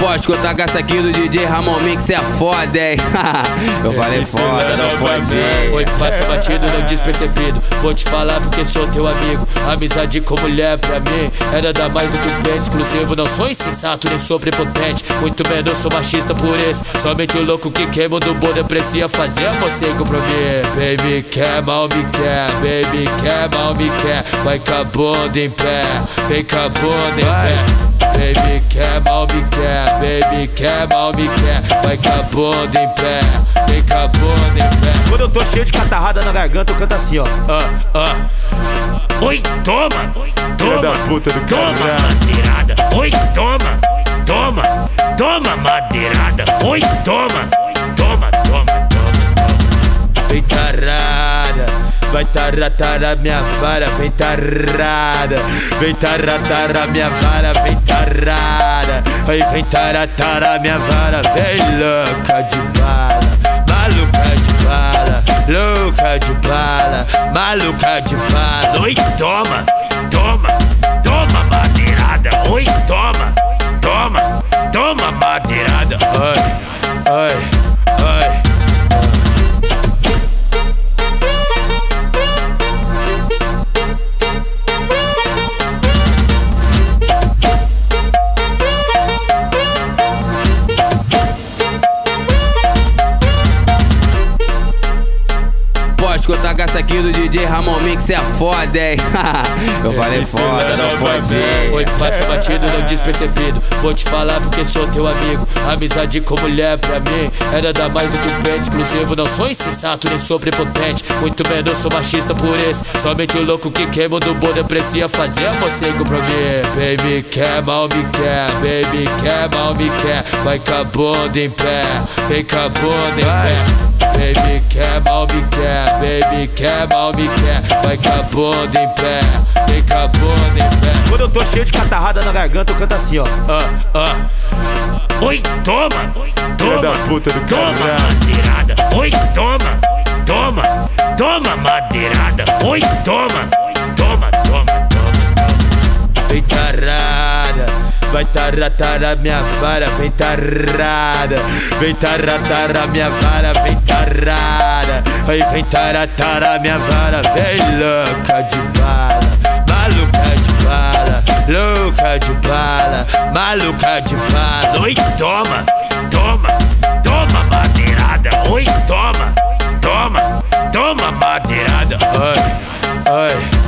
Pode escutar com essa aqui do DJ Ramon Mix, é foda, hein? Eu falei foda, não pode ir. Oi, passa batido, não despercebido. Vou te falar porque sou teu amigo. Amizade com mulher pra mim é nada mais do que um pente exclusivo. Não sou insensato nem sou prepotente. Muito menos sou machista por isso. Somente o louco que queima do bode aprecia fazer amor sem compromisso. Baby quer, mal me quer. Baby quer, mal me quer. Vai com a bunda em pé. Vem com a bunda em pé. Baby quer, mal me quer, mal me quer. Vai com a bunda em pé, vem com a bunda em pé. Quando eu tô cheio de catarrada na garganta, eu canto assim, ó. Ah, ah. Oi, toma, toma, da puta do toma caralho. madeirada. Oi, toma, toma, toma madeirada. Oi, toma, toma, vai taratar a minha vara, vem tarada. Vem taratar a minha vara, vem tarada. Aí vem taratar a minha vara, vem louca de bala Maluca de bala, louca de bala Maluca de bala. Oi, toma, aqui do DJ Ramon Mix, é foda, hein? Eu falei foda, não pode ir. Oi, passa batido, não despercebido. Vou te falar porque sou teu amigo. Amizade com mulher pra mim é nada mais do que um pente exclusivo. Não sou insensato nem sou prepotente. Muito menos sou machista por isso. Somente o louco que queima do bode aprecia fazer sem compromisso. Baby quer, mal me quer. Baby quer, mal me quer. Vai com a bunda em pé. Vem com a bunda em pé. Baby quer, mal me quer, baby quer, mal me quer. Vai bunda em pé, a bunda em pé. Quando eu tô cheio de catarrada na garganta, eu canto assim, ó. Ah, ah. Oi, toma, toma, da puta do toma caralho. madeirada. Oi, toma, toma, toma madeirada. Oi, toma, toma, toma, toma Vem tarada, vai taratar a minha vara, vem tarada. Vem taratar a minha vara, vem tarada. Aí vem taratar a minha vara, vem louca de bala. Maluca de bala, louca de bala. Maluca de bala. Oi, toma, toma, toma madeirada. Oi, toma, toma, toma madeirada. Ai, ai